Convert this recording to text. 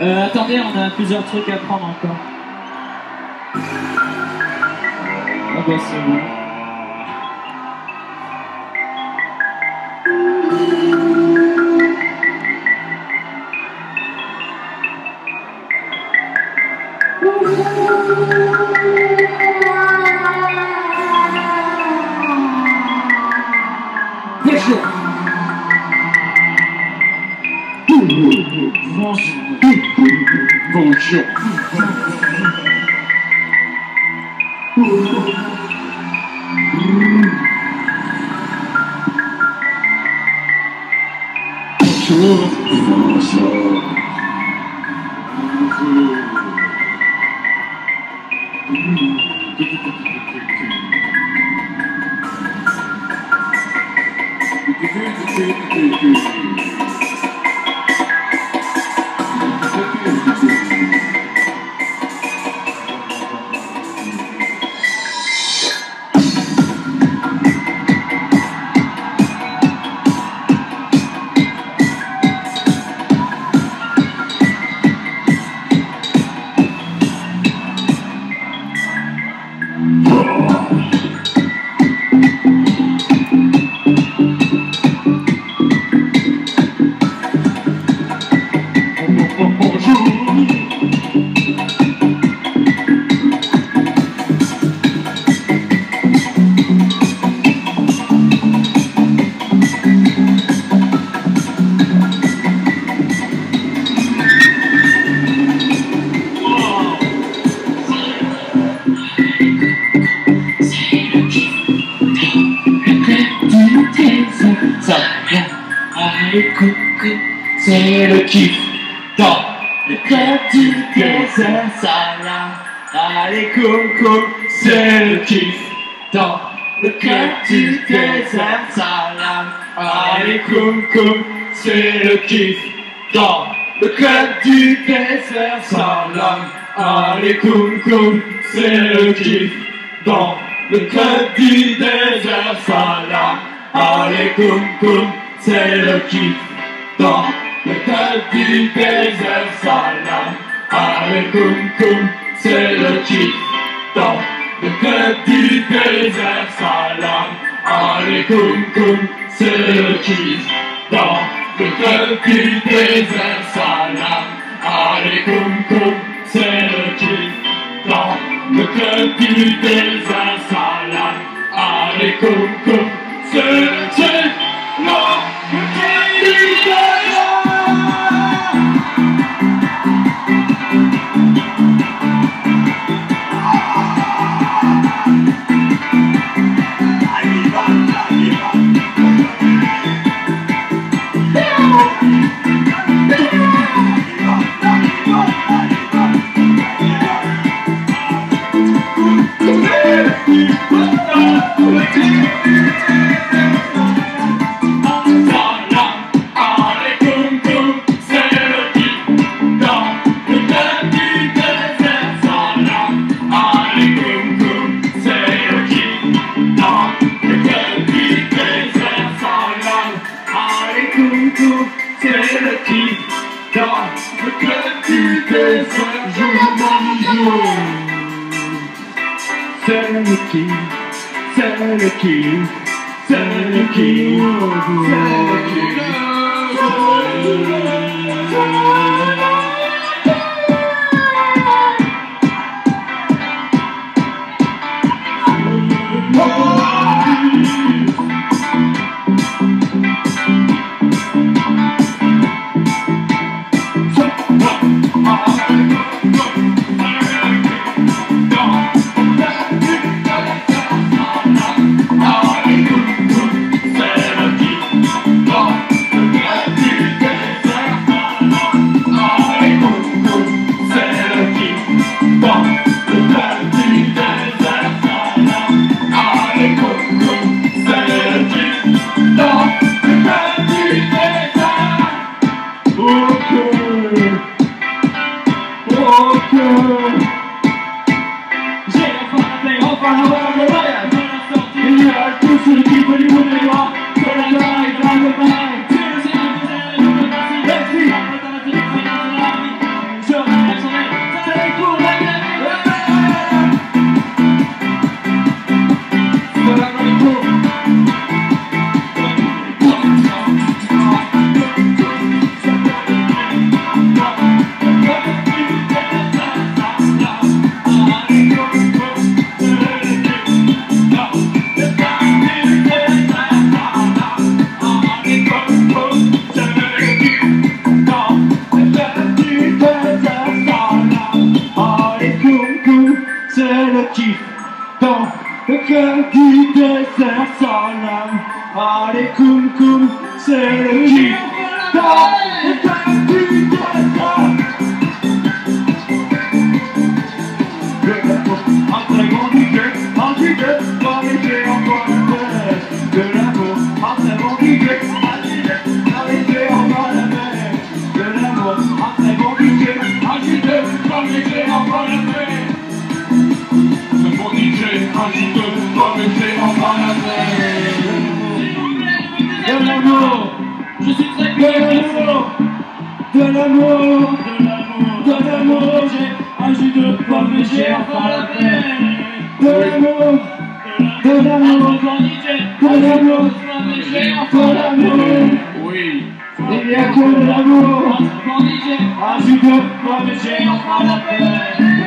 Euh, attendez, on a plusieurs trucs à prendre encore. Ah bah. 是日のテーマ。C'est le kiff dans le club du désert salam. Allez coucou, c'est le kiff dans le club du désert salam. Allez coucou, c'est le kiff dans le club du désert salam. Allez coucou, c'est le kiff dans le club du désert salam. Allez coucou, c'est le kiff dans le du désert salam. Allez coucou, c'est le kiff dans le du désert salam. Allez coucou, c'est le kiff dans le du désert salam. Allez coucou, c'est le kiff dans le du désert salam. Allez coucou, c'est le kiff du désert, je m'en C'est le kiff, c'est le kiff, qui te sert sans lame. Allez, koum koum, c'est le kiff. Dans le cœur du dessin. Un très bon de l'amour, de l'amour, j'ai jus de pomme et j'ai enfin la paix. De l'amour, de l'amour, de l'amour, de l'amour. Oui. Il n'y a que de l'amour, jus de pomme et j'ai enfin la.